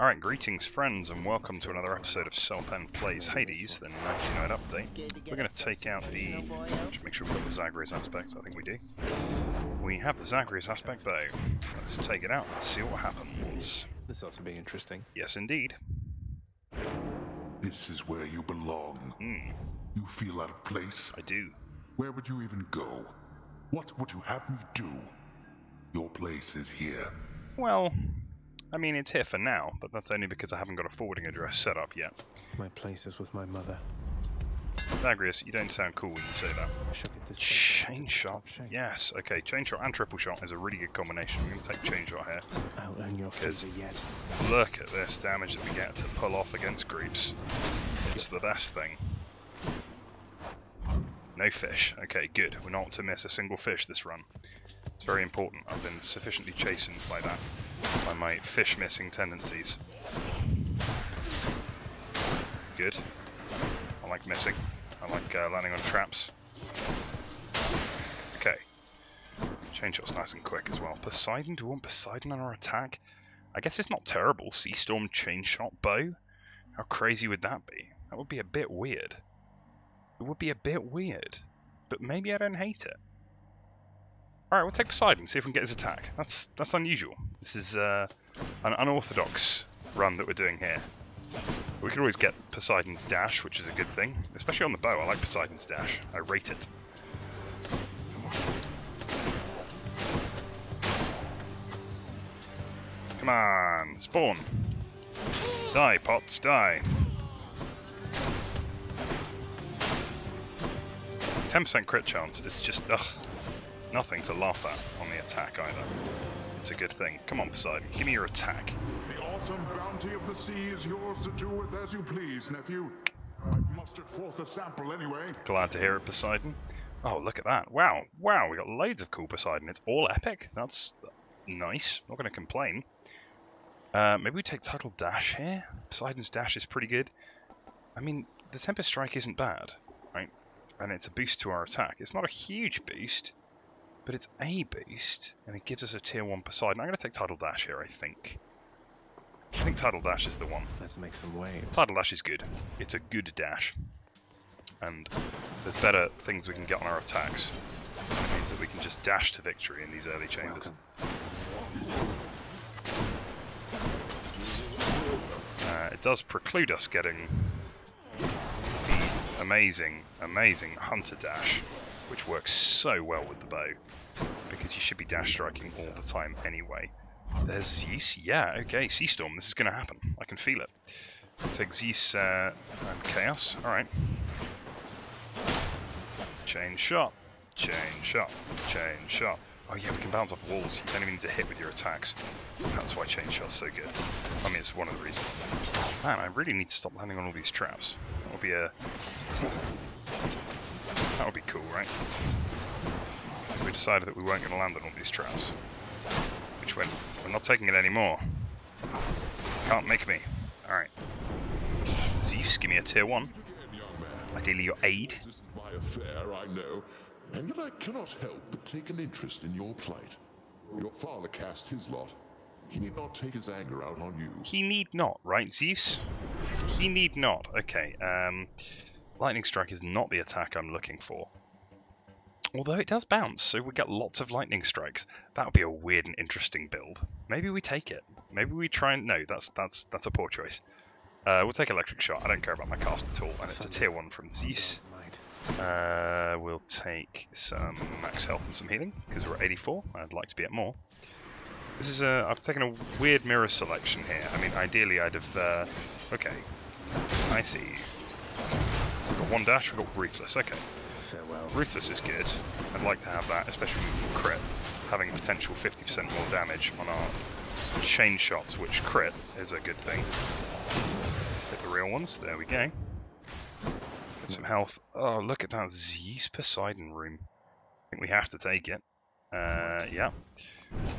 Alright, greetings friends and welcome to another episode of SellPen Plays Hades, the 99 update. We're going to take out the... Just make sure we've got the Zagreus aspect, I think we do. We have the Zagreus aspect bow. Let's take it out and see what happens. This ought to be interesting. Yes indeed. This is where you belong. Hmm, You feel out of place? I do. Where would you even go? What would you have me do? Your place is here. Well, I mean it's here for now, but that's only because I haven't got a forwarding address set up yet. My place is with my mother. Zagreus, you don't sound cool when you say that. I should get this Chain shot. Yes, okay, chain shot and triple shot is a really good combination. We're going to take chain shot here. I'll earn your favor yet. Look at this damage that we get to pull off against groups. It's the best thing. No fish. Okay, good. We're not to miss a single fish this run. It's very important. I've been sufficiently chastened by that, by my fish missing tendencies. Good. I like missing. I like uh, landing on traps. Okay. Chain shot's nice and quick as well. Poseidon, do we want Poseidon on our attack? I guess it's not terrible. Sea Storm Chain Shot Bow? How crazy would that be? That would be a bit weird. It would be a bit weird. But maybe I don't hate it. Alright, we'll take Poseidon, see if we can get his attack. That's that's unusual. This is uh, an unorthodox run that we're doing here. We could always get Poseidon's dash, which is a good thing. Especially on the bow, I like Poseidon's dash. I rate it. Come on, spawn. Die, pots, die. 10% crit chance it's just, ugh, nothing to laugh at on the attack either. It's a good thing. Come on, Poseidon, give me your attack. The awesome bounty of the sea is yours to do with as you please, nephew. I've mustered forth a sample anyway. Glad to hear it, Poseidon. Oh, look at that. Wow, wow, we got loads of cool Poseidon. It's all epic. That's nice. Not going to complain. Uh, maybe we take Tidal Dash here? Poseidon's Dash is pretty good. I mean, the Tempest Strike isn't bad, right? And it's a boost to our attack. It's not a huge boost, but it's a boost, and it gives us a tier 1 Poseidon. I'm going to take Tidal Dash here, I think. I think Tidal Dash is the one. Let's make some waves. Tidal Dash is good. It's a good dash. And there's better things we can get on our attacks. It means that we can just dash to victory in these early chambers. Uh, it does preclude us getting the amazing, amazing Hunter Dash, which works so well with the bow, because you should be dash striking all the time anyway. There's Zeus, yeah, okay, Sea Storm, this is going to happen. I can feel it. Take Zeus uh, and Chaos, alright. Chain shot, chain shot, chain shot. Oh yeah, we can bounce off walls. You don't even need to hit with your attacks. That's why chain shot's so good. I mean, it's one of the reasons. Man, I really need to stop landing on all these traps. That would be a... That would be cool, right? We decided that we weren't going to land on all these traps. Which went, we're not taking it anymore. Can't make me. Alright. Zeus, give me a tier 1. Again, young man. Ideally your aid. This isn't my affair, I know. And yet I cannot help but take an interest in your plight. Your father cast his lot. He need not take his anger out on you. He need not, right, Zeus? He need not. Okay, um... Lightning Strike is not the attack I'm looking for. Although it does bounce, so we get lots of Lightning Strikes. That would be a weird and interesting build. Maybe we take it. Maybe we try and... No, that's that's that's a poor choice. Uh, we'll take Electric Shot. I don't care about my cast at all, and it's a tier 1 from Zeus. Uh, we'll take some max health and some healing, because we're at 84. I'd like to be at more. This is a... I've taken a weird mirror selection here. I mean, ideally I'd have... Uh, okay. I see. We've got one dash, we've got Ruthless. Okay. Farewell. Ruthless is good. I'd like to have that, especially with crit. Having a potential 50% more damage on our chain shots, which crit is a good thing. Hit the real ones. There we go. Get some health. Oh, look at that Zeus Poseidon room. I think we have to take it. Uh, yeah.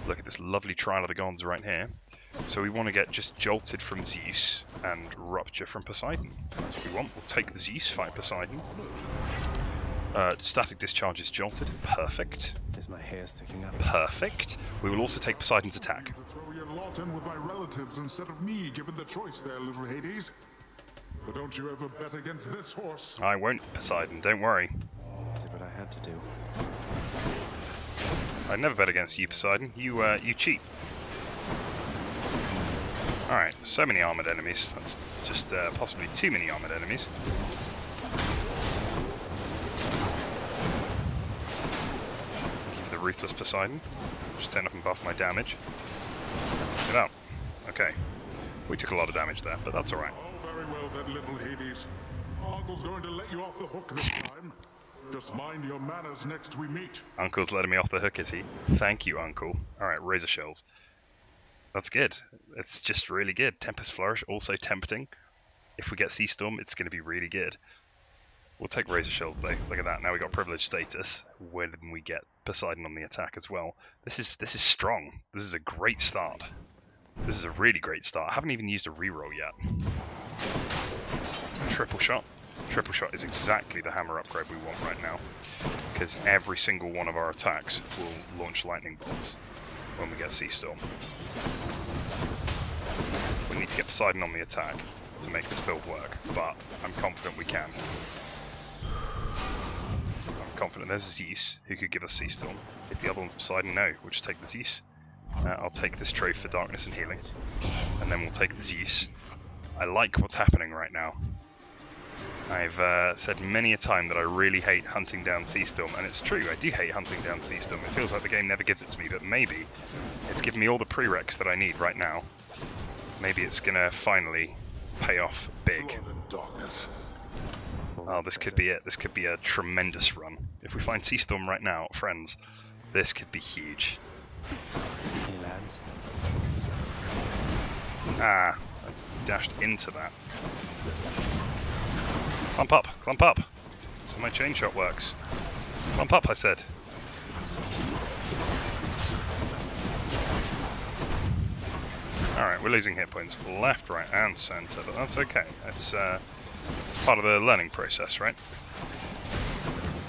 Look at this lovely Trial of the Gods right here. So we want to get just jolted from Zeus and rupture from Poseidon. That's what we want. We'll take the Zeus, fight Poseidon. Uh, static discharge is jolted. Perfect. Is my hair sticking up? Perfect. We will also take Poseidon's attack. Throw your lot in with my relatives instead of me, given the choice there, little Hades. But don't you ever bet against this horse. I won't, Poseidon. Don't worry. Did what I had to do. I'd never bet against you, Poseidon. You, uh, you cheat. Alright, so many armored enemies. That's just uh, possibly too many armored enemies. Give the Ruthless Poseidon. Just turn up and buff my damage. Get out. Okay. We took a lot of damage there, but that's alright. Oh, very well then, little Hades. Uncle's going to let you off the hook this time. Just mind your manners next we meet. Uncle's letting me off the hook, is he? Thank you, Uncle. Alright, Razor Shells. That's good. It's just really good. Tempest Flourish, also tempting. If we get Sea Storm, it's going to be really good. We'll take Razor Shells though. Look at that. Now we got privilege status when we get Poseidon on the attack as well. This is this is strong. This is a great start. This is a really great start. I haven't even used a reroll yet. Triple shot. Triple shot is exactly the hammer upgrade we want right now. Because every single one of our attacks will launch lightning bolts when we get Sea Storm. We need to get Poseidon on the attack to make this build work, but I'm confident we can. I'm confident there's a Zeus who could give us Sea Storm. If the other one's Poseidon, no, we'll just take the Zeus. Uh, I'll take this trove for darkness and healing, and then we'll take the Zeus. I like what's happening right now. I've uh, said many a time that I really hate hunting down Sea Storm, and it's true, I do hate hunting down Sea Storm. It feels like the game never gives it to me, but maybe it's given me all the prereqs that I need right now. Maybe it's gonna finally pay off big. Blood and darkness. Oh, this could be it. This could be a tremendous run. If we find Sea Storm right now, friends, this could be huge. He lands. Ah, I dashed into that. Clump up, clump up. So my chain shot works. Clump up, I said. Alright, we're losing hit points left, right, and centre, but that's okay. It's, uh, it's part of the learning process, right?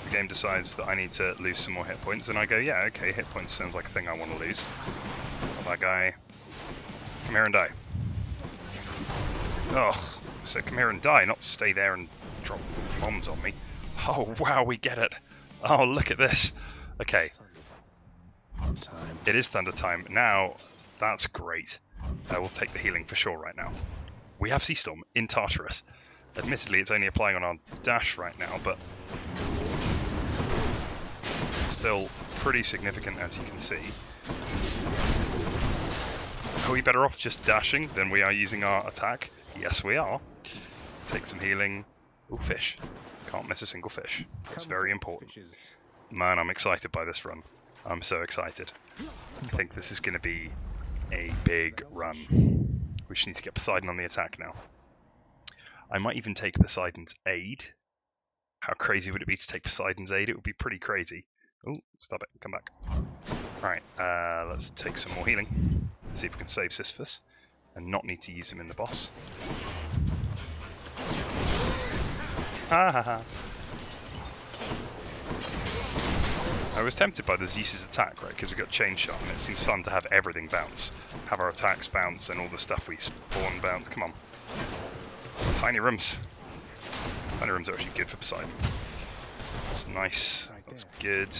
The game decides that I need to lose some more hit points, and I go, yeah, okay, hit points sounds like a thing I want to lose. Well, that guy, come here and die. Oh, so come here and die, not stay there and drop bombs on me. Oh, wow, we get it. Oh, look at this. Okay, it is Thunder time. Now, that's great. Uh, we'll take the healing for sure right now. We have Sea Storm in Tartarus. Admittedly, it's only applying on our dash right now, but it's still pretty significant as you can see. Are we better off just dashing than we are using our attack? Yes, we are. Take some healing. Ooh, fish. Can't miss a single fish. That's very important. Man, I'm excited by this run. I'm so excited. I think this is going to be a big run. We just need to get Poseidon on the attack now. I might even take Poseidon's aid. How crazy would it be to take Poseidon's aid? It would be pretty crazy. Oh, stop it. Come back. Alright, uh, let's take some more healing. See if we can save Sisyphus and not need to use him in the boss. Ha ha ha. I was tempted by the Zeus's attack, right? Because we got chain shot, and it seems fun to have everything bounce, have our attacks bounce, and all the stuff we spawn bounce. Come on, tiny rooms. Tiny rooms are actually good for Poseidon. That's nice. Right That's good.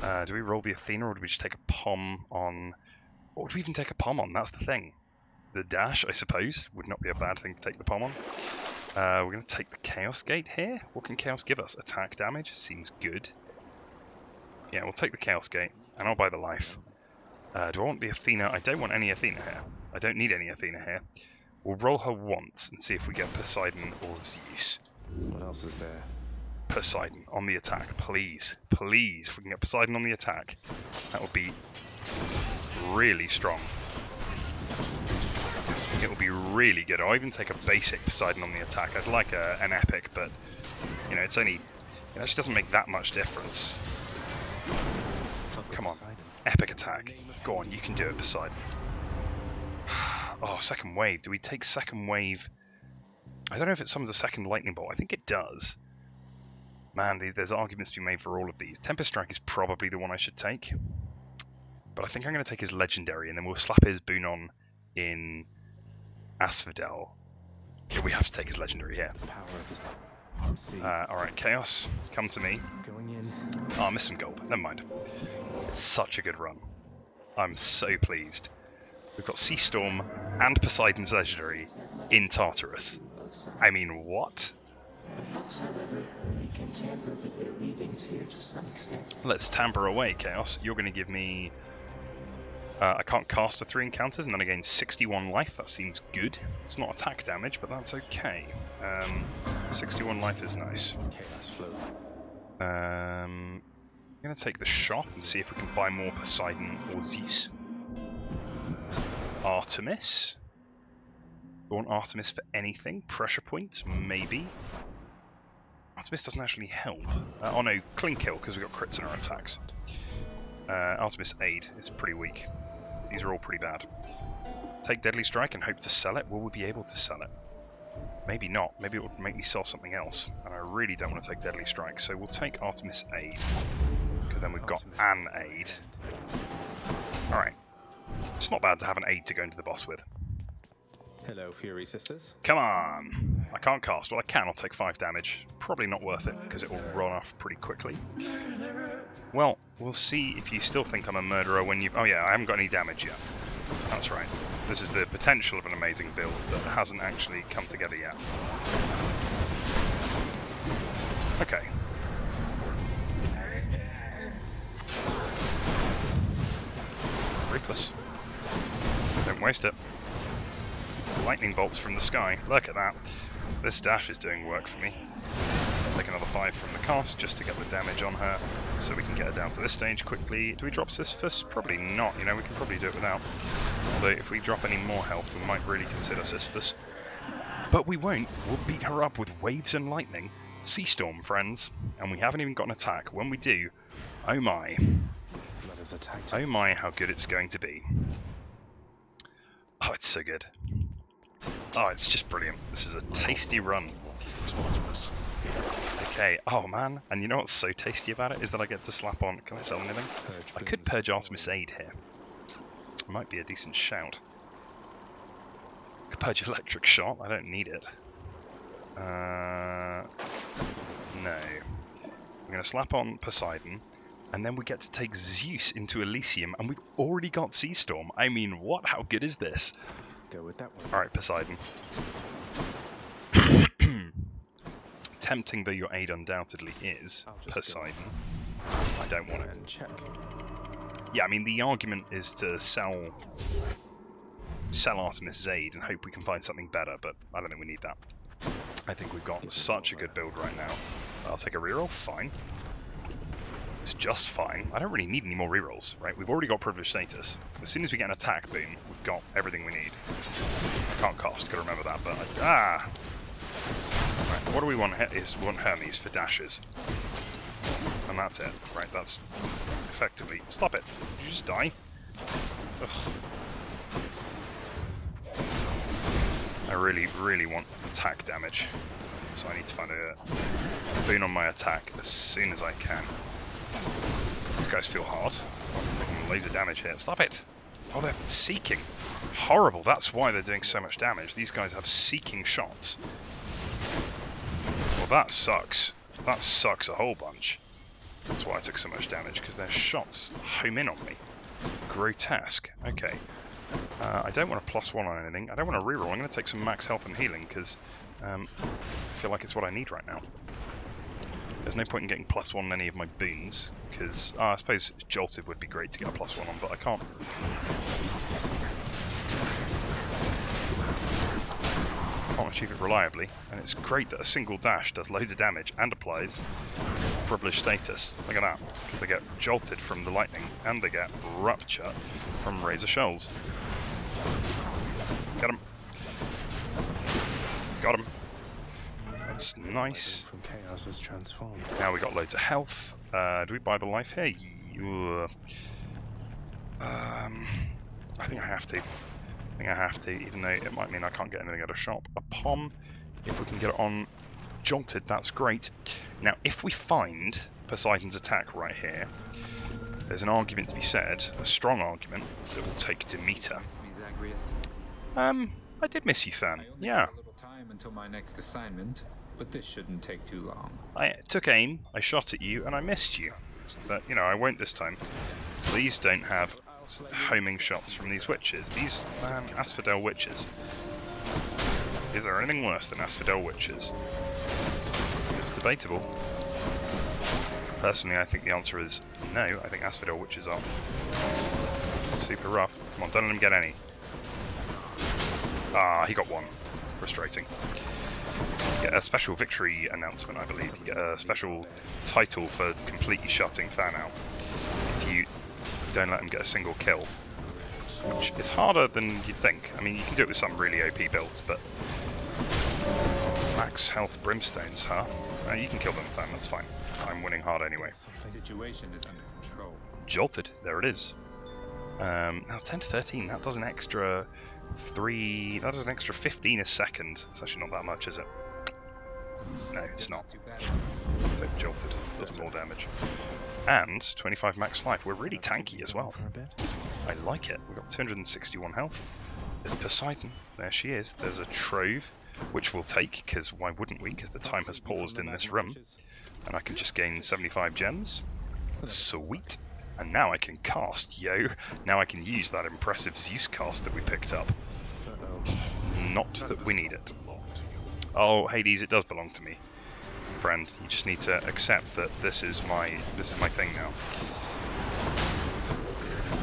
Uh, do we roll the Athena, or do we just take a pom on? What would we even take a pom on? That's the thing. The dash, I suppose, would not be a bad thing to take the pom on. Uh, we're going to take the Chaos Gate here. What can Chaos give us? Attack damage? Seems good. Yeah, we'll take the Chaos Gate, and I'll buy the life. Uh, do I want the Athena? I don't want any Athena here. I don't need any Athena here. We'll roll her once and see if we get Poseidon or Zeus. What else is there? Poseidon on the attack, please. Please, if we can get Poseidon on the attack, that would be really strong. It will be really good. I'll even take a basic Poseidon on the attack. I'd like a, an epic, but you know, it's only it actually doesn't make that much difference. Come on. Epic attack. Go on, you can do it, Poseidon. Oh, second wave. Do we take second wave? I don't know if it summons a second lightning bolt. I think it does. Man, there's arguments to be made for all of these. Tempest Strike is probably the one I should take. But I think I'm going to take his legendary, and then we'll slap his boon on in Asphodel. Yeah, we have to take his legendary here. The power of the sea. Uh, Alright, Chaos, come to me. Going in. Oh, I missed some gold. Never mind. It's such a good run. I'm so pleased. We've got Sea Storm and Poseidon's Legendary in Tartarus. I mean, what? Let's tamper away, Chaos. You're going to give me... Uh, I can't cast for three encounters, and then I gain 61 life. That seems good. It's not attack damage, but that's okay. Um, 61 life is nice. Chaos flow. Um, I'm going to take the shop and see if we can buy more Poseidon or Zeus. Artemis. You want Artemis for anything? Pressure point? Maybe. Artemis doesn't actually help. Uh, oh no, clean kill because we've got crits in our attacks. Uh, Artemis aid is pretty weak. These are all pretty bad. Take Deadly Strike and hope to sell it. Will we be able to sell it? Maybe not. Maybe it would make me sell something else. And I really don't want to take Deadly Strike, so we'll take Artemis Aid. Because then we've got an aid. Alright. It's not bad to have an aid to go into the boss with. Hello, Fury Sisters. Come on! I can't cast. Well, I can. I'll take 5 damage. Probably not worth it, because it will run off pretty quickly. Well, we'll see if you still think I'm a murderer when you've... Oh yeah, I haven't got any damage yet. That's right. This is the potential of an amazing build, but hasn't actually come together yet. Okay. Reckless. Don't waste it. Lightning bolts from the sky. Look at that. This dash is doing work for me. Take another 5 from the cast just to get the damage on her, so we can get her down to this stage quickly. Do we drop Sisyphus? Probably not, you know, we can probably do it without. Although if we drop any more health, we might really consider Sisyphus. But we won't. We'll beat her up with waves and lightning. Sea Storm, friends. And we haven't even got an attack. When we do, oh my. Oh my, how good it's going to be. Oh, it's so good. Oh, it's just brilliant. This is a tasty run. Okay, oh man, and you know what's so tasty about it is that I get to slap on. Can I sell anything? Purge I could purge Artemis Aid here. Might be a decent shout. Could purge Electric Shot. I don't need it. Uh, no. I'm going to slap on Poseidon, and then we get to take Zeus into Elysium, and we've already got Sea Storm. I mean, what? How good is this? Go with that one. Alright, Poseidon. Tempting though your aid undoubtedly is, I'll just go. Poseidon. I don't want it. Check. Yeah, I mean the argument is to sell sell Artemis' aid and hope we can find something better, but I don't think we need that. I think we've got such a good build right now. I'll take a reroll, fine. It's just fine. I don't really need any more rerolls, right? We've already got privileged status. As soon as we get an attack boon, we've got everything we need. I can't cost, gotta remember that, but I, ah! Right, what do we want is we want Hermes for dashes. And that's it. Right, that's effectively... Stop it! Did you just die? Ugh. I really, really want attack damage. So I need to find a boon on my attack as soon as I can. These guys feel hard. I'm taking damage here. Stop it! Oh, they're seeking. Horrible. That's why they're doing so much damage. These guys have seeking shots. That sucks. That sucks a whole bunch. That's why I took so much damage, because their shots home in on me. Grotesque. Okay. Uh, I don't want to plus one on anything. I don't want to reroll. I'm going to take some max health and healing, because um, I feel like it's what I need right now. There's no point in getting plus one on any of my boons, because I suppose Jolted would be great to get a plus one on, but I can't. Can't achieve it reliably, and it's great that a single dash does loads of damage and applies privileged status. Look at that. They get jolted from the lightning, and they get rupture from razor shells. Got him. Got him. That's nice. From chaos is transformed. Now we got loads of health. Uh, do we buy the life here? You, um, I think I have to. I think I have to, even though it might mean I can't get anything at a shop. A pom, if we can get it on jolted. That's great. Now, if we find Poseidon's attack right here, there's an argument to be said, a strong argument, that will take Demeter. Miss me, Zagreus. Um, I did miss you, Than. Yeah. a little time until my next assignment, but this shouldn't take too long. I took aim, I shot at you, and I missed you. But, you know, I won't this time. Please don't have homing shots from these witches. These, um, Asphodel witches. Is there anything worse than Asphodel witches? It's debatable. Personally, I think the answer is no. I think Asphodel witches are super rough. Come on, don't let him get any. Ah, he got one. Frustrating. Get a special victory announcement, I believe. Get a special title for completely shutting Than out if you don't let him get a single kill. Which is harder than you'd think. I mean, you can do it with some really OP builds, but max health brimstones, huh? Uh, you can kill them, Than. That's fine. I'm winning hard anyway. Situation is under control. Jolted. There it is. Um, now 10 to 13. That does an extra three. That does an extra 15 a second. It's actually not that much, is it? No, it's not. Too bad. Take jolted. Does more damage. And 25 max life. We're really tanky as well. For a bit. I like it. We've got 261 health. There's Poseidon. There she is. There's a Trove, which we'll take, because why wouldn't we? Because the time has paused in this room. And I can just gain 75 gems. Sweet. And now I can cast, yo. Now I can use that impressive Zeus cast that we picked up. Not that we need it. Oh, Hades, it does belong to me. Friend, you just need to accept that this is my this is my thing now.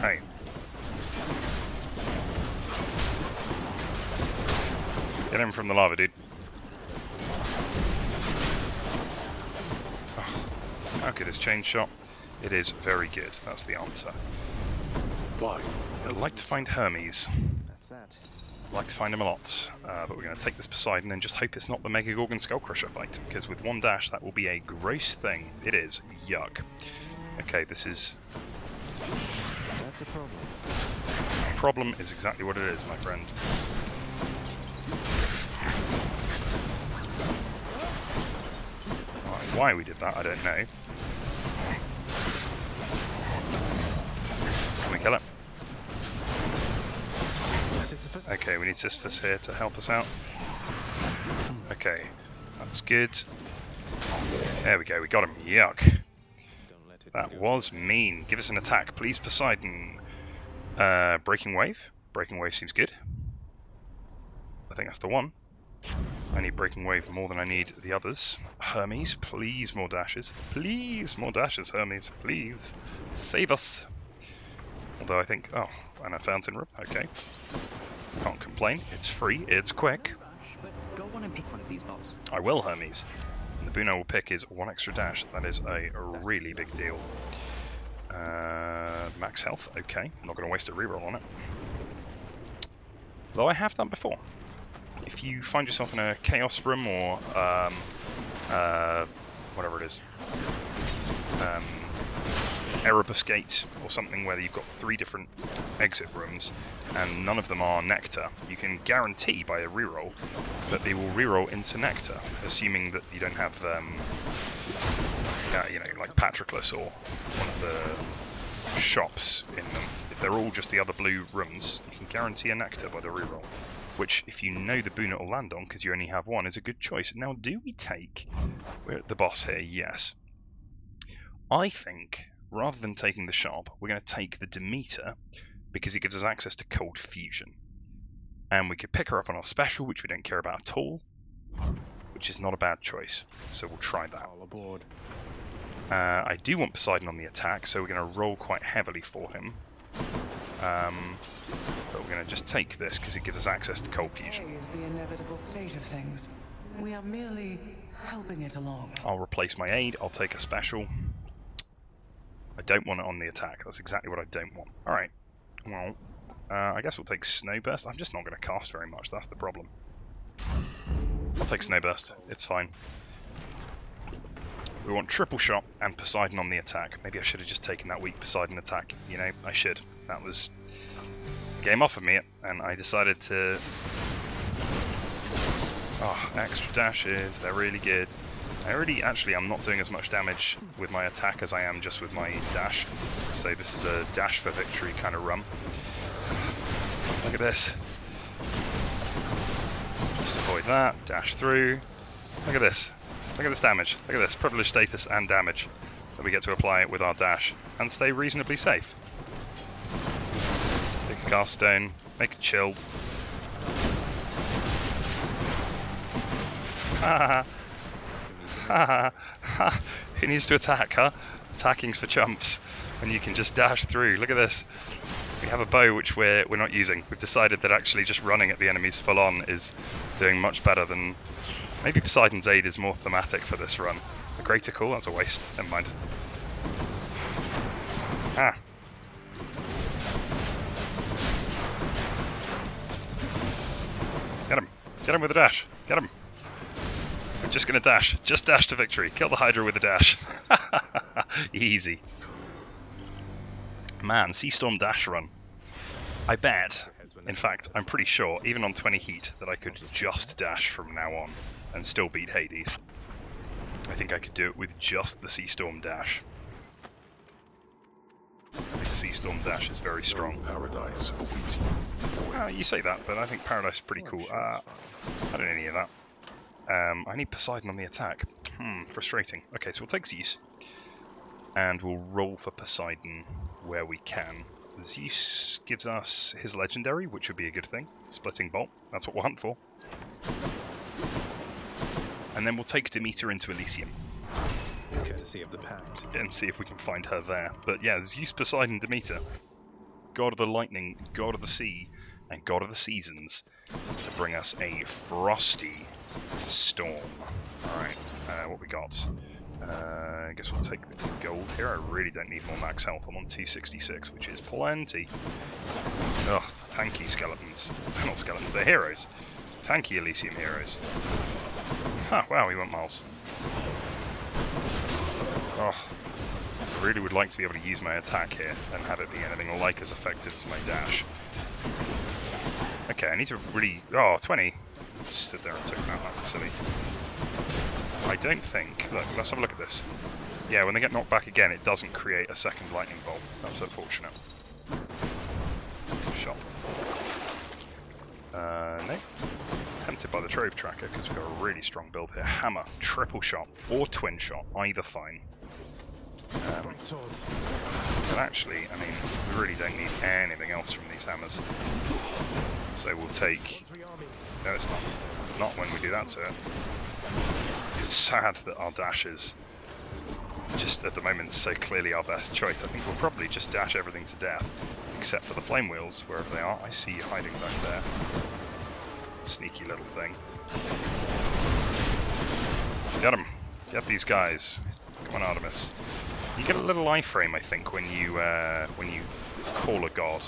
Hey. Get him from the lava, dude. Oh, how good is chain shot? It is very good, that's the answer. Fine. I'd like to find Hermes. That's that. Like to find him a lot, uh, but we're going to take this Poseidon and just hope it's not the Mega Gorgon Skullcrusher fight, because with one dash that will be a gross thing. It is. Yuck. Okay, this is... That's a problem. Problem is exactly what it is, my friend. Alright, Why we did that, I don't know. Can we kill it? Sisyphus? Okay, we need Sisyphus here to help us out. Okay, that's good. There we go, we got him. Yuck. Don't let it That was mean. Give us an attack, please, Poseidon. Uh, breaking Wave. Breaking Wave seems good. I think that's the one. I need Breaking Wave more than I need the others. Hermes, please more dashes. Please more dashes, Hermes. Please. Save us. Although I think... Oh, and a fountain room. Okay. Can't complain. It's free. It's quick. But go on and pick one of these bots. I will, Hermes. And the boon I will pick is one extra dash. That is a really big deal. Uh, max health, okay. I'm not going to waste a reroll on it. Though I have done before. If you find yourself in a chaos room or um, uh, whatever it is, um, Erebus Gate or something where you've got three different exit rooms and none of them are Nectar, you can guarantee by a reroll that they will reroll into Nectar, assuming that you don't have, um, yeah, you know, like Patroclus or one of the shops in them. If they're all just the other blue rooms, you can guarantee a Nectar by the reroll. Which, if you know the boon it'll land on, because you only have one, is a good choice. Now, do we take... We're at the boss here, yes. I think, rather than taking the Sharp, we're going to take the Demeter, because it gives us access to Cold Fusion. And we could pick her up on our special, which we don't care about at all, which is not a bad choice. So we'll try that. All aboard. Uh, I do want Poseidon on the attack, so we're going to roll quite heavily for him. Um, but we're going to just take this because it gives us access to Cold Fusion. is the inevitable state of things. We are merely helping it along. I'll replace my aid, I'll take a special. I don't want it on the attack, that's exactly what I don't want. Alright, well, uh, I guess we'll take Snowburst. I'm just not going to cast very much, that's the problem. I'll take Snowburst, it's fine. We want triple shot and Poseidon on the attack. Maybe I should have just taken that weak Poseidon attack. You know, I should. That was game off offered me and I decided to. Oh, extra dashes, they're really good. I already, actually, I'm not doing as much damage with my attack as I am just with my dash. So this is a dash for victory kind of run. Look at this. Just avoid that, dash through. Look at this. Look at this damage. Look at this, privilege status and damage. So we get to apply it with our dash and stay reasonably safe. Take a cast stone, make it chilled. Ha. Who needs to attack, huh? Attacking's for chumps. And you can just dash through. Look at this. We have a bow which we're we're not using. We've decided that actually just running at the enemies full on is doing much better than maybe Poseidon's Aid is more thematic for this run. A greater call, that's a waste. Never mind. Ah. Get him. Get him with a dash. Get him. Just gonna dash. Just dash to victory. Kill the Hydra with a dash. Easy. Man, Sea Storm dash run. I bet, in fact, I'm pretty sure, even on 20 heat, that I could just dash from now on and still beat Hades. I think I could do it with just the Sea Storm dash. I think Sea Storm dash is very strong. Paradise awaits you. Uh, you say that, but I think Paradise is pretty cool. Uh, I don't need any of that. Um, I need Poseidon on the attack. Hmm, frustrating. Okay, so we'll take Zeus. And we'll roll for Poseidon where we can. Zeus gives us his legendary, which would be a good thing. Splitting Bolt, that's what we'll hunt for. And then we'll take Demeter into Elysium Courtesy of the pact. and see if we can find her there. But yeah, Zeus, Poseidon, Demeter. God of the lightning, God of the sea, and God of the seasons to bring us a frosty storm. Alright, uh, what we got? Uh, I guess we'll take the gold here. I really don't need more max health. I'm on 266, which is plenty. Ugh, tanky skeletons. Not skeletons, they're heroes. Tanky Elysium heroes. Huh, wow, we went miles. Oh, I really would like to be able to use my attack here and have it be anything like as effective as my dash. Okay, I need to really... Oh, 20. Just sit there and took that. That's silly. I don't think... Look, let's have a look at this. Yeah, when they get knocked back again, it doesn't create a second lightning bolt. That's unfortunate. Shot. Uh, no. Tempted by the Trove Tracker because we've got a really strong build here. Hammer, triple shot, or twin shot, either fine. Um, but actually, I mean, we really don't need anything else from these hammers. So we'll take... No, it's not. Not when we do that to it. It's sad that our dash is just at the moment so clearly our best choice. I think we'll probably just dash everything to death, except for the flame wheels, wherever they are. I see you hiding back there. Sneaky little thing. Get him. Get these guys. Come on, Artemis. You get a little iframe, I think, when you uh, when you call a god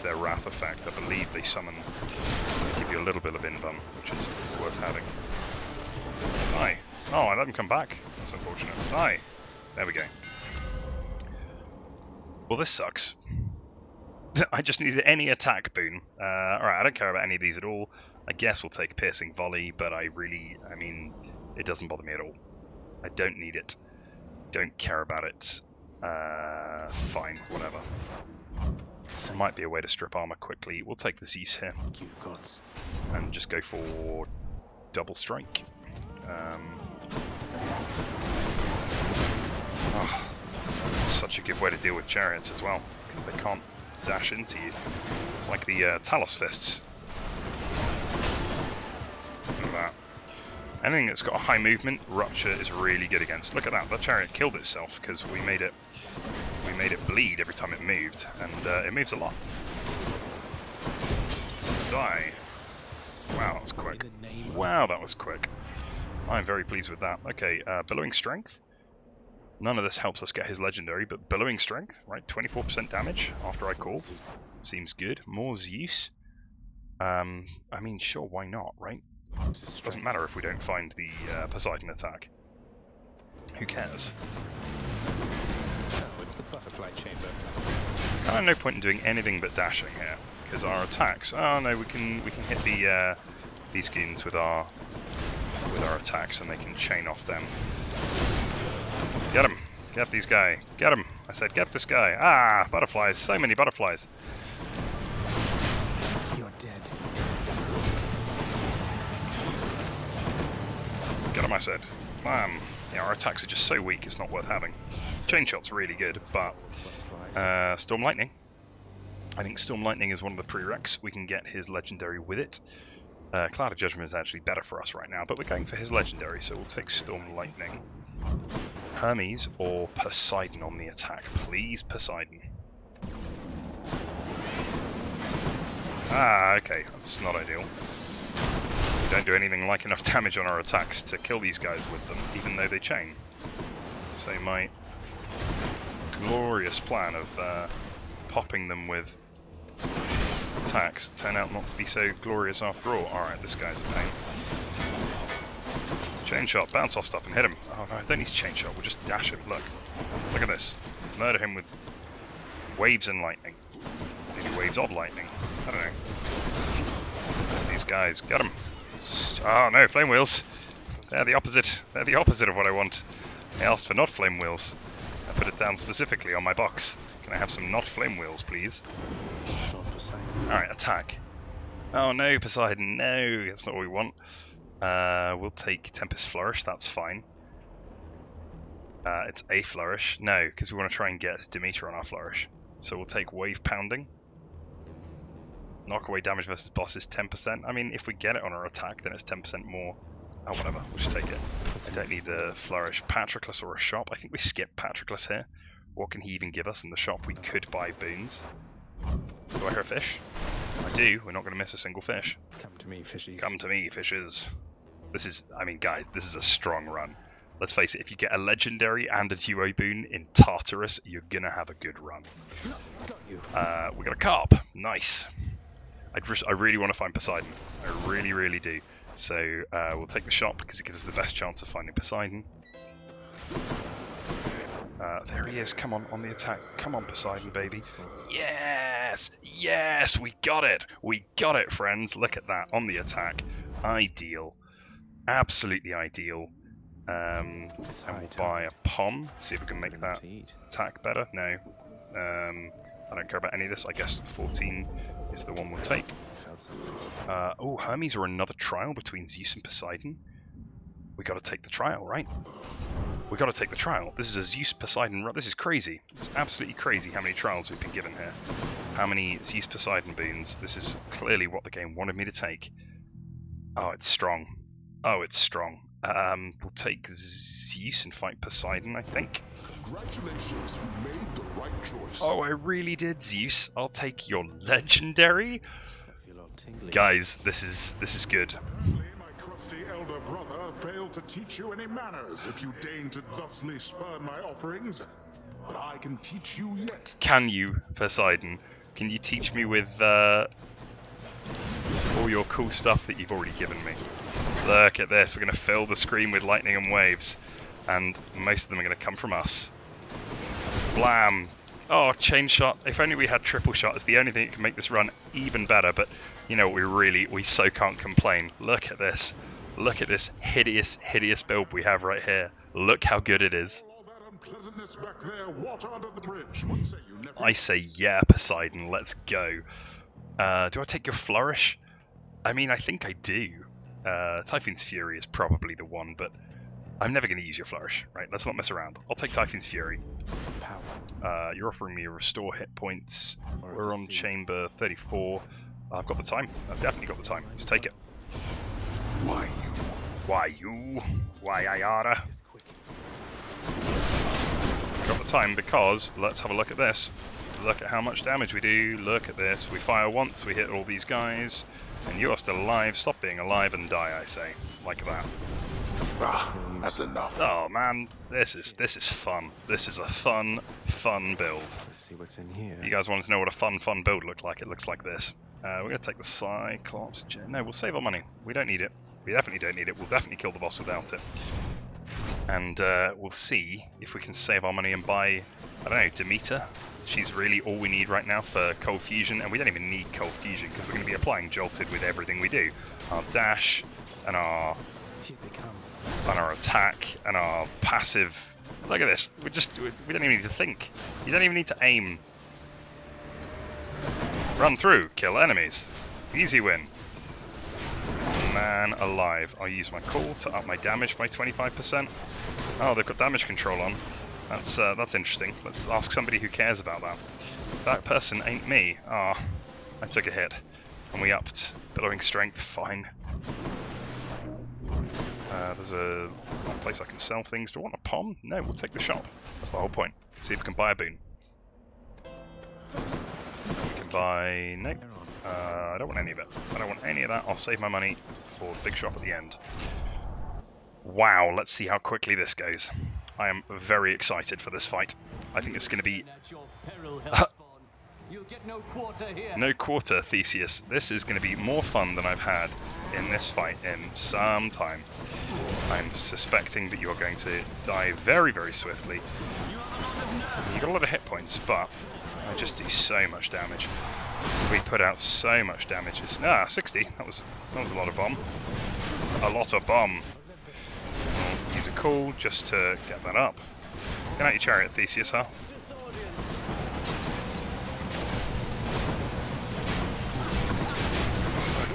use their wrath effect. I believe they summon, they give you a little bit of invuln, which is worth having. Aye. Oh, I let him come back. That's unfortunate. Aye. There we go. Well, this sucks. I just needed any attack boon. Uh, Alright, I don't care about any of these at all. I guess we'll take Piercing Volley, but I really, I mean, it doesn't bother me at all. I don't need it. Don't care about it. Uh, fine, whatever. There might be a way to strip armor quickly. We'll take the Zeus here Thank you, gods. and just go for double strike. Um, oh, such a good way to deal with chariots as well, because they can't dash into you. It's like the uh, Talos fists. Look at that. Anything that's got a high movement, Rupture is really good against. Look at that, that chariot killed itself because we made it we made it bleed every time it moved, and uh, it moves a lot. Die. Wow, that was quick. Wow, that was quick. I'm very pleased with that. Okay, uh, Billowing Strength. None of this helps us get his legendary, but Billowing Strength, right? 24% damage after I call. Seems good. More Zeus. Um, I mean, sure, why not, right? Doesn't matter if we don't find the uh, Poseidon attack. Who cares? It's the butterfly chamber. There's kind of no point in doing anything but dashing here, because our attacks. Oh no, we can we can hit the uh, these goons with our with our attacks, and they can chain off them. Get him! Get these guy! Get him! I said, get this guy! Ah, butterflies! So many butterflies! You're dead. Get him! I said. Um, yeah, our attacks are just so weak. It's not worth having. Chain shot's really good, but uh, storm lightning. I think storm lightning is one of the prereqs. We can get his legendary with it. Uh, Clouded Judgment is actually better for us right now, but we're going for his legendary, so we'll take Storm Lightning. Hermes or Poseidon on the attack. Please, Poseidon. Ah, okay, that's not ideal. We don't do anything like enough damage on our attacks to kill these guys with them, even though they chain. So my glorious plan of uh, popping them with attacks turn out not to be so glorious after all. Alright, this guy's a pain. Chain shot, bounce off stuff and hit him. Oh no, I don't need to chain shot, we'll just dash him. Look. Look at this. Murder him with waves and lightning. Maybe waves of lightning. I don't know. These guys, get them. Oh no, flame wheels. They're the opposite. They're the opposite of what I want. I asked for not flame wheels. I put it down specifically on my box. Can I have some not flame wheels, please? Alright, attack. Oh no, Poseidon, no, that's not what we want. Uh, we'll take Tempest Flourish, that's fine. Uh, it's a Flourish. No, because we want to try and get Demeter on our Flourish. So we'll take Wave Pounding. Knock away damage versus boss is 10%. I mean, if we get it on our attack, then it's 10% more. Oh, whatever, we'll just take it. I don't need the Flourish. Patroclus or a shop. I think we skip Patroclus here. What can he even give us in the shop? We could buy boons. Do I hear a fish? I do. We're not going to miss a single fish. Come to me, fishies. Come to me, fishes. This is, I mean, guys, this is a strong run. Let's face it, if you get a legendary and a duo boon in Tartarus, you're going to have a good run. Uh, we got a carp. Nice. I just, I really want to find Poseidon. I really, really do. So uh, we'll take the shop because it gives us the best chance of finding Poseidon. Uh, there he is. Come on, on the attack. Come on, Poseidon, baby. Yes! Yes! We got it! We got it, friends! Look at that, on the attack. Ideal. Absolutely ideal. Um, and we'll buy a pom, see if we can make that attack better. No. Um, I don't care about any of this. I guess 14 is the one we'll take. Uh, oh, Hermes or another trial between Zeus and Poseidon? We gotta take the trial, right? We gotta take the trial. This is a Zeus Poseidon run. This is crazy. It's absolutely crazy how many trials we've been given here. How many Zeus Poseidon boons. This is clearly what the game wanted me to take. Oh, it's strong. Oh, it's strong. Um, we'll take Zeus and fight Poseidon, I think. Congratulations, you made the right choice. Oh, I really did, Zeus. I'll take your legendary. I tingly. Guys, this is this is good. Apparently, my crusty elder brother failed to teach you any manners if you deign to thusly spurn my offerings. But I can teach you yet. Can you, Poseidon? Can you teach me with uh, all your cool stuff that you've already given me? Look at this. We're going to fill the screen with lightning and waves, and most of them are going to come from us. Blam! Oh, chain shot. If only we had triple shot. It's the only thing that can make this run even better. But you know, what? we really, we so can't complain. Look at this. Look at this hideous, hideous build we have right here. Look how good it is. All that unpleasantness back there, water under the bridge. What say you, nephew? I say, yeah, Poseidon, let's go. Uh, do I take your Flourish? I mean, I think I do. Uh, Typhoon's Fury is probably the one, but I'm never going to use your Flourish, right? Let's not mess around. I'll take Typhoon's Fury. Power. Uh, you're offering me a restore hit points. Or We're on chamber 34. I've got the time. I've definitely got the time. Let's take it. Why you? Why you? Why I oughta? It's quick. Got the time because let's have a look at this. Look at how much damage we do. Look at this. We fire once, we hit all these guys, and you are still alive. Stop being alive and die, I say. Like that. Ah, that's enough. Oh man, this is this is fun. This is a fun, fun build. Let's see what's in here. You guys wanted to know what a fun, fun build looked like? It looks like this. Uh, we're gonna take the Cyclops. No, we'll save our money. We don't need it. We definitely don't need it. We'll definitely kill the boss without it. and uh, we'll see if we can save our money and buy, I don't know, Demeter. She's really all we need right now for Cold Fusion, and we don't even need Cold Fusion because we're going to be applying Jolted with everything we do. Our dash, and our And our attack and our passive. Look at this. We just we don't even need to think. You don't even need to aim. Run through, kill enemies. Easy win. Man alive. I'll use my call to up my damage by 25%. Oh, they've got damage control on. That's uh, that's interesting. Let's ask somebody who cares about that. That person ain't me. Ah, I took a hit. And we upped. Billowing strength, fine. There's a place I can sell things. Do I want a pom? No, we'll take the shop. That's the whole point. See if we can buy a boon. We can buy... No. Uh, I don't want any of it. I don't want any of that. I'll save my money for the big shop at the end. Wow, let's see how quickly this goes. I am very excited for this fight. I think it's going to be no quarter here. no quarter, Theseus. This is going to be more fun than I've had in this fight in some time. I'm suspecting that you're going to die very, very swiftly. You've got a lot of hit points, but I just do so much damage. We put out so much damage. It's, ah, 60. That was that was a lot of bomb. A lot of bomb. Use a call just to get that up. Get out your chariot, Theseus, huh?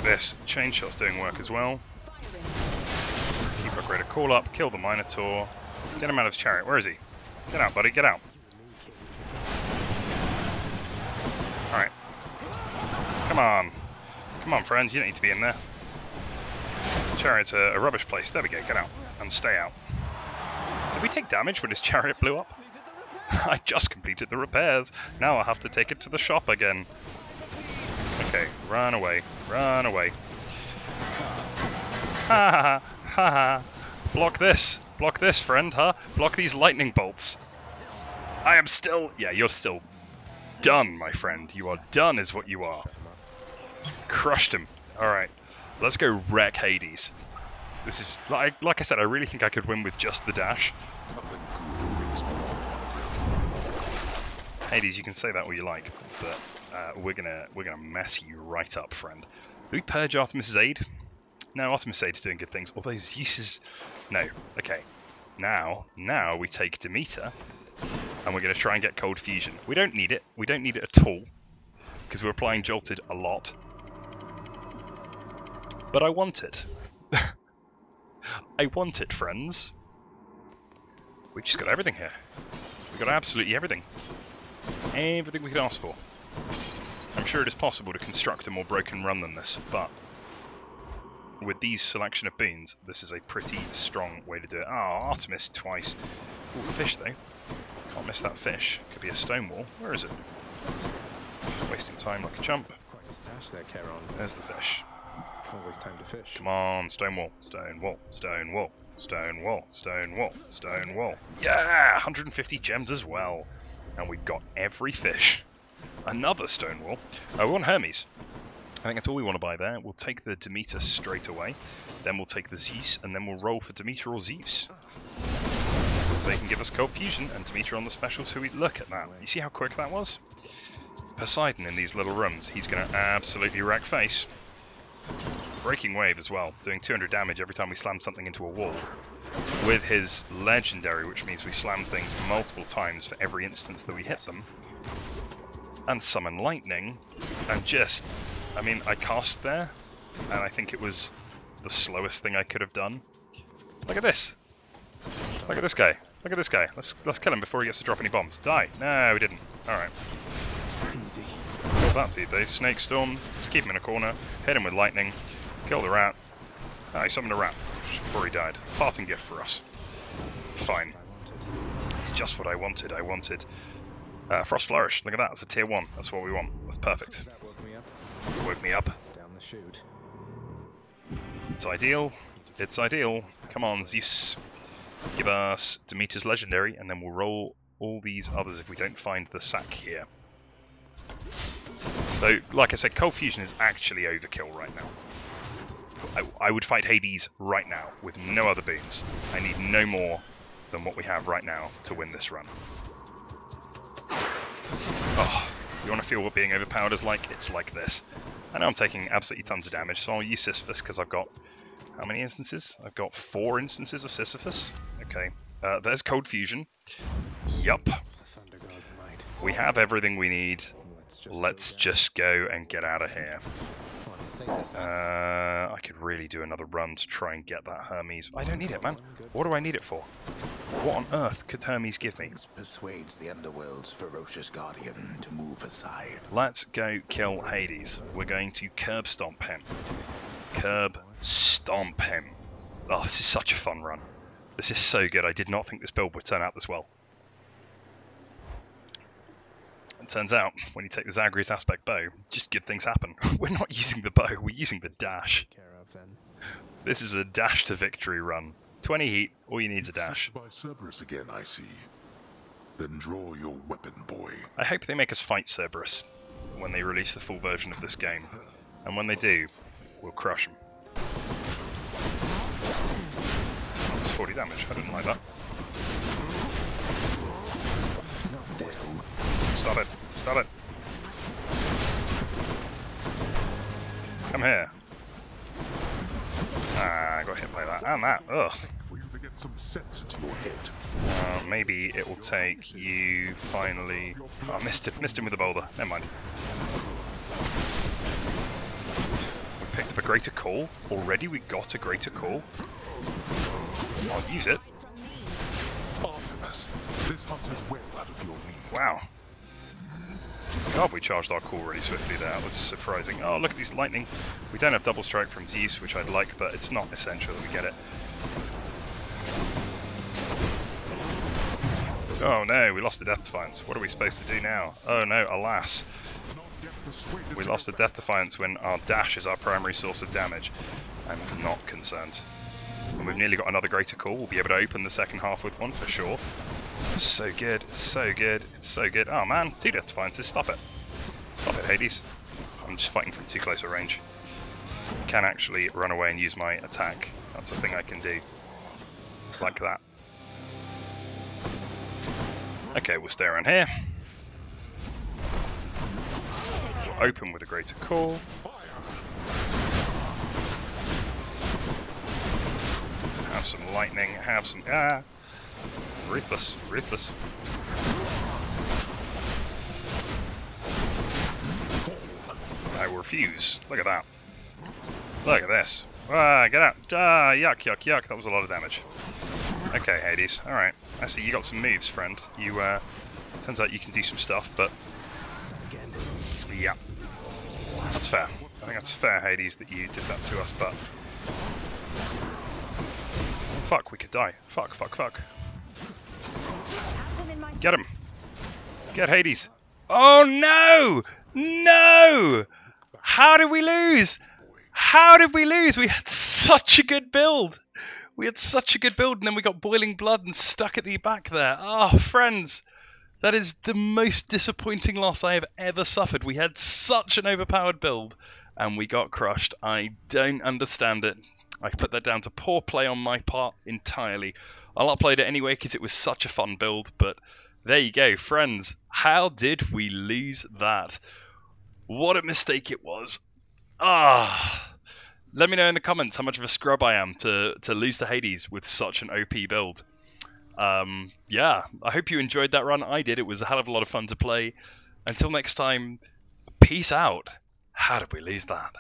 This. Chain shot's doing work as well. Keep upgrade a call up, kill the Minotaur, get him out of his chariot. Where is he? Get out, buddy, get out. Alright. Come on. Come on, friends, you don't need to be in there. Chariot's a, a rubbish place. There we go, get out. And stay out. Did we take damage when his chariot blew up? I just completed the repairs. Now I'll have to take it to the shop again. Okay, run away, run away. Ha ha ha ha. Block this, block this, friend, huh? Block these lightning bolts. I am still. Yeah, you're still done, my friend. You are done, is what you are. Crushed him. Alright, let's go wreck Hades. This is. Like, like I said, I really think I could win with just the dash. Hades, you can say that all you like, but uh, we're gonna we're gonna mess you right up, friend. Do we purge Artemis's aid? No, Artemis' aid's doing good things. Although Zeus is no. Okay, now now we take Demeter, and we're gonna try and get cold fusion. We don't need it. We don't need it at all because we're applying jolted a lot. But I want it. I want it, friends. We just got everything here. We got absolutely everything everything we could ask for. I'm sure it is possible to construct a more broken run than this, but with these selection of boons, this is a pretty strong way to do it. Ah, Artemis twice. Ooh, fish though. Can't miss that fish. Could be a stone wall. Where is it? Wasting time like a chump. That's quite a stash there, Charon. There's the fish. Always time to fish. Come on, stone wall, stone wall, stone wall, stone wall, stone wall, stone wall. Yeah, 150 gems as well. And we've got every fish. Another stone wall. Oh, uh, we want Hermes. I think that's all we want to buy there. We'll take the Demeter straight away. Then we'll take the Zeus, and then we'll roll for Demeter or Zeus. So they can give us cold fusion, and Demeter on the special, so we look at that. You see how quick that was? Poseidon in these little rooms. He's going to absolutely wreck face. Breaking Wave as well, doing 200 damage every time we slam something into a wall. With his Legendary, which means we slam things multiple times for every instance that we hit them. And Summon Lightning, and just, I mean, I cast there, and I think it was the slowest thing I could have done. Look at this. Look at this guy. Look at this guy. Let's let's kill him before he gets to drop any bombs. Die. No, we didn't. Alright. Easy. Kill that dude. They snake storm. Just keep him in a corner. Hit him with lightning. Kill the rat. Ah, he summoned a rat before he died. Parting gift for us. Fine. It's just what I wanted. I wanted. Uh, Frost Flourish. Look at that. It's a tier one. That's what we want. That's perfect. That woke me up. Woke me up. Down the chute. It's ideal. It's ideal. Come on, Zeus. Give us Demeter's Legendary, and then we'll roll all these others if we don't find the sack here. Though, like I said, Cold Fusion is actually overkill right now. I, I would fight Hades right now with no other boons. I need no more than what we have right now to win this run. Oh, you want to feel what being overpowered is like? It's like this. I know I'm taking absolutely tons of damage, so I'll use Sisyphus because I've got how many instances? I've got four instances of Sisyphus. Okay, uh, there's Cold Fusion. Yup. The Thunder God's might. We have everything we need. Let's just Let's go just go and get out of here. On Saint Uh, I could really do another run to try and get that Hermes. I don't need it, man. What do I need it for? What on earth could Hermes give me? persuades the underworld's ferocious guardian to move aside. Let's go kill Hades. We're going to curb stomp him. Curb stomp him. Oh, this is such a fun run. This is so good. I did not think this build would turn out this well. It turns out, when you take the Zagreus aspect bow, just good things happen. We're not using the bow, we're using the dash. Of. This is a dash to victory run. 20 heat, all you need is a dash. By Cerberus again, I see. Then draw your weapon, boy. I hope they make us fight Cerberus when they release the full version of this game. And when they do, we'll crush them. That was 40 damage, I didn't like that. Not this. Stop it, stop it. Come here. Ah, I got hit by that. And that, ugh. For you to get some sense into your head. Uh, maybe it will take you finally. Oh, I missed it. Missed him with the boulder. Never mind. We picked up a greater call. Already we got a greater call. I'll use it. Artemis, this hunter's well out of your league. Wow. God, we charged our call really swiftly there. That was surprising. Oh, look at these lightning. We don't have double strike from Zeus, which I'd like, but it's not essential that we get it. Oh no, we lost the Death Defiance. What are we supposed to do now? Oh no, alas. We lost the Death Defiance when our dash is our primary source of damage. I'm not concerned. And we've nearly got another greater call. We'll be able to open the second half with one for sure. It's so good. It's so good. It's so good. Oh man, two Death Defiances. Stop it. Stop it, Hades. I'm just fighting from too close a range. Can actually run away and use my attack. That's a thing I can do. Like that. Okay, we'll stay around here. We'll open with a greater call. Have some lightning, have some ah ruthless, ruthless. I refuse. Look at that. Look at this. Ah, get out. Ah, yuck, yuck, yuck. That was a lot of damage. Okay, Hades. Alright. I see you got some moves, friend. You, uh, turns out you can do some stuff, but yeah. That's fair. I think that's fair, Hades, that you did that to us, but... Fuck, we could die. Fuck, fuck, fuck. Get him. Get Hades. Oh no! No! How did we lose? How did we lose? We had such a good build. We had such a good build, and then we got boiling blood and stuck at the back there. Ah, friends, that is the most disappointing loss I have ever suffered. We had such an overpowered build, and we got crushed. I don't understand it. I put that down to poor play on my part entirely. I'll upload it anyway because it was such a fun build, but there you go, friends. How did we lose that? What a mistake it was. Ah. Let me know in the comments how much of a scrub I am to, to lose to Hades with such an OP build. Um, yeah, I hope you enjoyed that run. I did. It was a hell of a lot of fun to play. Until next time, peace out. How did we lose that?